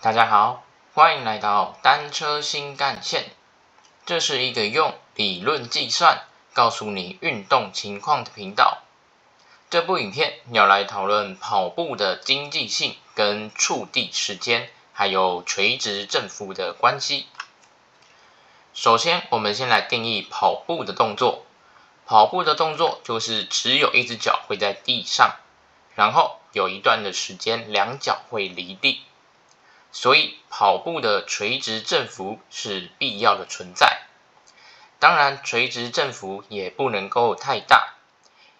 大家好，欢迎来到单车新干线。这是一个用理论计算告诉你运动情况的频道。这部影片要来讨论跑步的经济性跟触地时间，还有垂直振幅的关系。首先，我们先来定义跑步的动作。跑步的动作就是只有一只脚会在地上，然后有一段的时间两脚会离地。所以跑步的垂直振幅是必要的存在。当然，垂直振幅也不能够太大，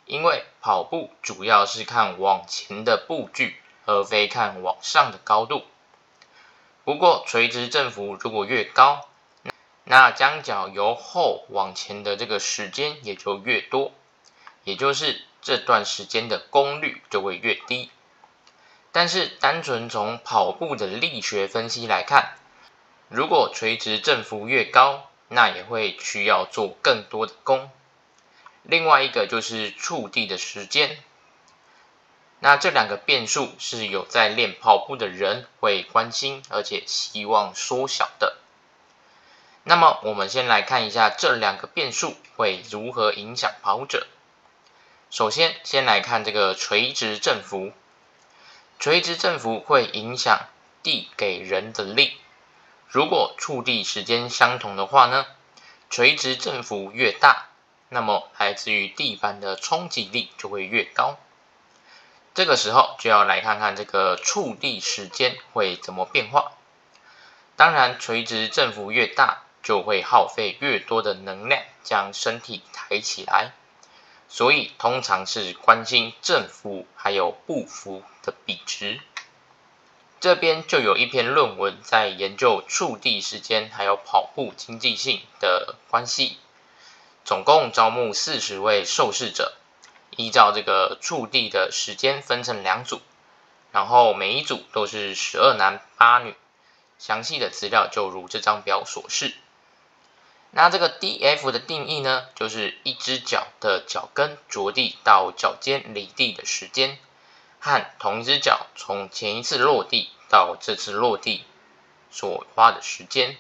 因为跑步主要是看往前的步距，而非看往上的高度。不过，垂直振幅如果越高，那将脚由后往前的这个时间也就越多，也就是这段时间的功率就会越低。但是，单纯从跑步的力学分析来看，如果垂直振幅越高，那也会需要做更多的功。另外一个就是触地的时间，那这两个变数是有在练跑步的人会关心，而且希望缩小的。那么，我们先来看一下这两个变数会如何影响跑者。首先，先来看这个垂直振幅。垂直振幅会影响地给人的力。如果触地时间相同的话呢，垂直振幅越大，那么来自于地板的冲击力就会越高。这个时候就要来看看这个触地时间会怎么变化。当然，垂直振幅越大，就会耗费越多的能量将身体抬起来。所以通常是关心正负还有步幅的比值。这边就有一篇论文在研究触地时间还有跑步经济性的关系。总共招募四十位受试者，依照这个触地的时间分成两组，然后每一组都是十二男八女。详细的资料就如这张表所示。那这个 D F 的定义呢，就是一只脚的脚跟着地到脚尖离地的时间，和同一只脚从前一次落地到这次落地所花的时间，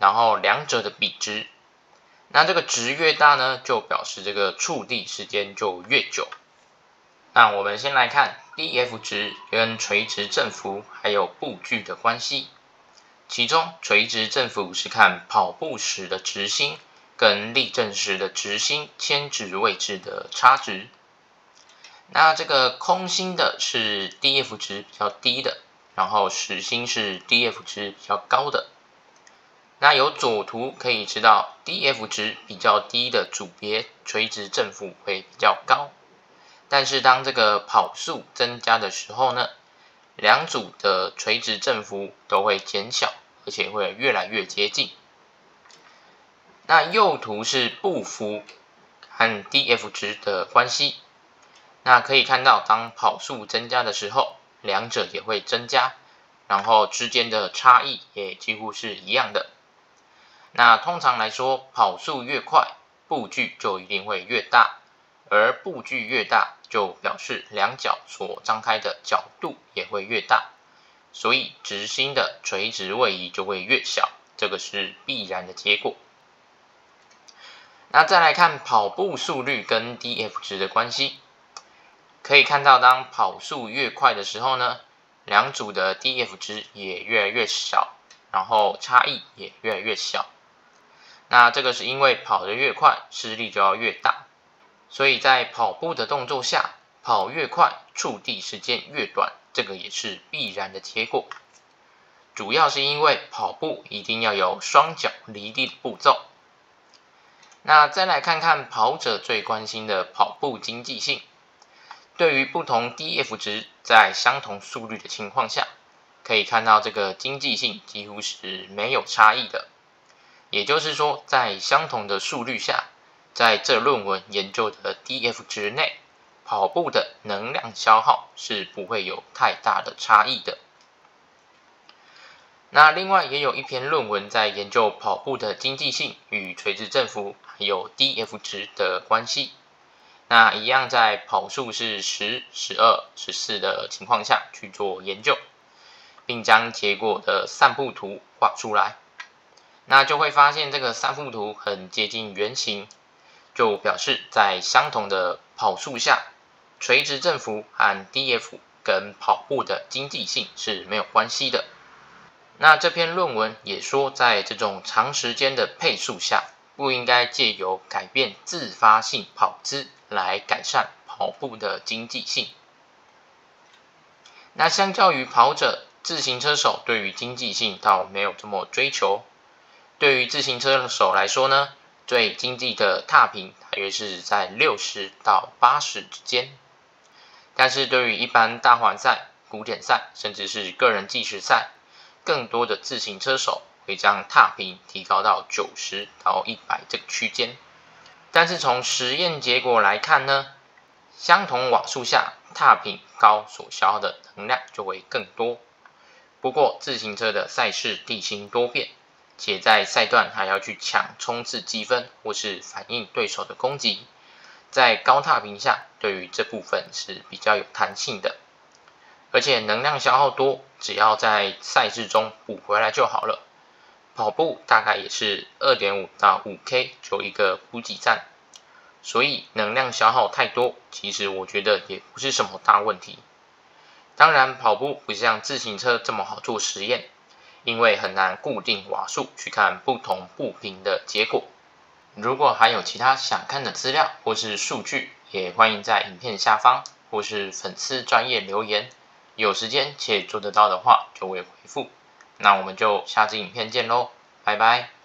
然后两者的比值。那这个值越大呢，就表示这个触地时间就越久。那我们先来看 D F 值跟垂直振幅还有步距的关系。其中垂直振幅是看跑步时的直心跟立正时的直心牵直位置的差值。那这个空心的是 D F 值比较低的，然后实心是 D F 值比较高的。那有左图可以知道，D F 值比较低的组别垂直振幅会比较高，但是当这个跑速增加的时候呢？两组的垂直振幅都会减小，而且会越来越接近。那右图是步幅和 dF 值的关系。那可以看到，当跑速增加的时候，两者也会增加，然后之间的差异也几乎是一样的。那通常来说，跑速越快，步距就一定会越大，而步距越大。就表示两脚所张开的角度也会越大，所以直心的垂直位移就会越小，这个是必然的结果。那再来看跑步速率跟 dF 值的关系，可以看到当跑速越快的时候呢，两组的 dF 值也越来越小，然后差异也越来越小。那这个是因为跑得越快，施力就要越大。所以在跑步的动作下，跑越快，触地时间越短，这个也是必然的结果。主要是因为跑步一定要有双脚离地的步骤。那再来看看跑者最关心的跑步经济性。对于不同 dF 值在相同速率的情况下，可以看到这个经济性几乎是没有差异的。也就是说，在相同的速率下。在这论文研究的 dF 值内，跑步的能量消耗是不会有太大的差异的。那另外也有一篇论文在研究跑步的经济性与垂直振幅还有 dF 值的关系。那一样在跑速是十、十二、十四的情况下去做研究。并将结果的散布图画出来。那就会发现这个散布图很接近圆形，就表示在相同的跑速下，垂直振幅和 dF 跟跑步的经济性是没有关系的。那这篇论文也说，在这种长时间的配速下，不应该借由改变自发性跑姿来改善跑步的经济性。那相较于跑者，自行车手对于经济性倒没有这么追求。对于自行车手来说呢，对经济的踏频大约是在六十到八十之间。但是对于一般大环赛、古典赛，甚至是个人计时赛，更多的自行车手会将踏频提高到九十到一百这个区间，但是从实验结果来看呢，相同瓦数下踏频高所消耗的能量就会更多。不过自行车的赛事地形多变，且在赛段还要去抢冲刺积分或是反应对手的攻击，在高踏频下对于这部分是比较有弹性的。而且能量消耗多，只要在赛事中补回来就好了。跑步大概也是二点五到五 K 就一个补给站，所以能量消耗太多，其实我觉得也不是什么大问题。当然，跑步不像自行车这么好做实验，因为很难固定瓦数去看不同步频的结果。如果还有其他想看的资料或是数据，也欢迎在影片下方或是粉丝专业留言。有时间且做得到的话，就会回复。那我们就下支影片见喽，拜拜。